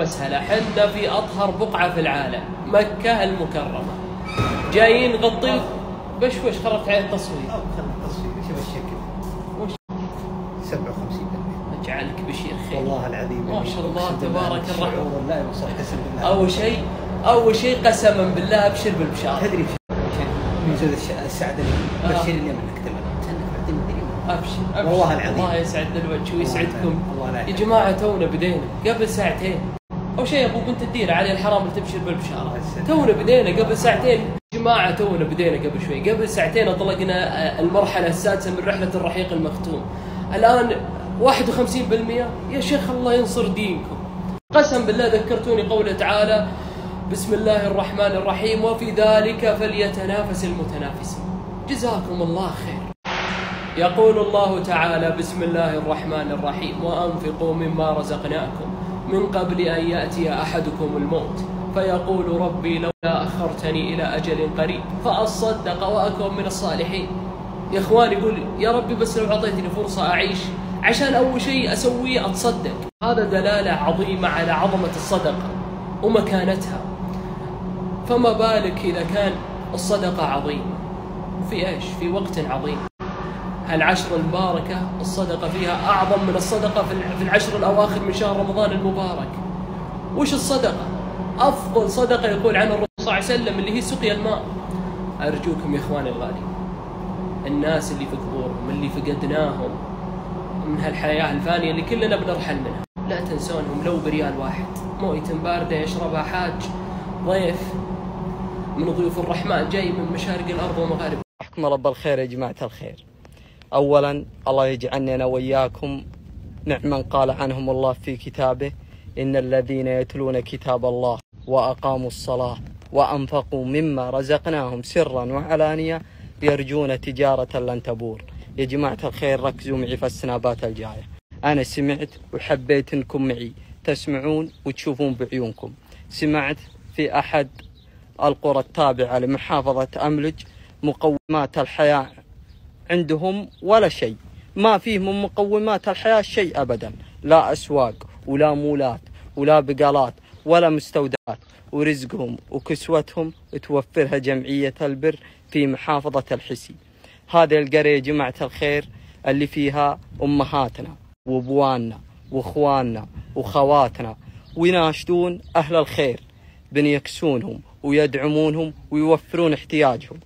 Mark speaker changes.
Speaker 1: وسهلا حنا في أطهر بقعة في العالم مكة المكرمة. جايين نغطي بشوش خربت عليه التصوير.
Speaker 2: خلنا التصوير شوف الشكل.
Speaker 1: وش؟
Speaker 2: 57
Speaker 1: أجعلك بشير خير.
Speaker 2: والله العظيم.
Speaker 1: ما شاء الله تبارك الرحمن. أول شيء أول شيء قسما بالله أبشر بالبشارة.
Speaker 2: تدري من زود السعد
Speaker 1: آه.
Speaker 2: اللي بشر اليمن مدري
Speaker 1: أبشر أبشر.
Speaker 2: والله العظيم.
Speaker 1: الله يسعد الوجه ويسعدكم. يا
Speaker 2: يحب.
Speaker 1: جماعة تونا بدينا. قبل ساعتين. أول شيء أبو بنت الدين علي الحرام اللي تبشر بالبشارة.
Speaker 2: السلام.
Speaker 1: تونا بدينا قبل ساعتين. جماعة تونا بدينا قبل شوي. قبل ساعتين أطلقنا آه، المرحلة السادسة من رحلة الرحيق المختوم. الآن 51% يا شيخ الله ينصر دينكم. قسم بالله ذكرتوني قوله تعالى بسم الله الرحمن الرحيم وفي ذلك فليتنافس المتنافسون جزاكم الله خير. يقول الله تعالى بسم الله الرحمن الرحيم وأنفقوا مما رزقناكم. من قبل أن يأتي أحدكم الموت فيقول ربي لولا أخرتني إلى أجل قريب فأصدق وأكون من الصالحين. يا إخوان يقول يا ربي بس لو أعطيتني فرصة أعيش عشان أول شيء أسويه أتصدق. هذا دلالة عظيمة على عظمة الصدقة ومكانتها. فما بالك إذا كان الصدقة عظيمة؟ في إيش؟ في وقت عظيم. العشر المباركة الصدقة فيها أعظم من الصدقة في الع- في العشر الأواخر من شهر رمضان المبارك. وش الصدقة؟ أفضل صدقة يقول عنها الرسول صلى الله عليه وسلم اللي هي سقيا الماء. أرجوكم يا إخواني الغاليين الناس اللي في قبورهم اللي فقدناهم من هالحياة الفانية اللي كلنا بنرحل منها. لا تنسونهم لو بريال واحد. موية باردة يشربها حاج ضيف من ضيوف الرحمن جاي من مشارق الأرض ومغاربها
Speaker 3: رب الخير يا جماعة الخير. أولا الله يجعلني أنا وإياكم نعما قال عنهم الله في كتابه إن الذين يتلون كتاب الله وأقاموا الصلاة وأنفقوا مما رزقناهم سرا وعلانية يرجون تجارة لن تبور. يا جماعة الخير ركزوا معي في السنابات الجاية. أنا سمعت وحبيت أنكم معي. تسمعون وتشوفون بعيونكم. سمعت في أحد القرى التابعة لمحافظة أملج مقومات الحياة عندهم ولا شيء. ما فيه من مقومات الحياة شيء أبدا. لا أسواق ولا مولات ولا بقالات ولا مستودعات. ورزقهم وكسوتهم توفرها جمعية البر في محافظة الحسي. هذه القرية جماعة الخير اللي فيها أمهاتنا وأبواننا وأخواننا وخواتنا. ويناشدون أهل الخير. بأن يكسونهم ويدعمونهم ويوفرون احتياجهم.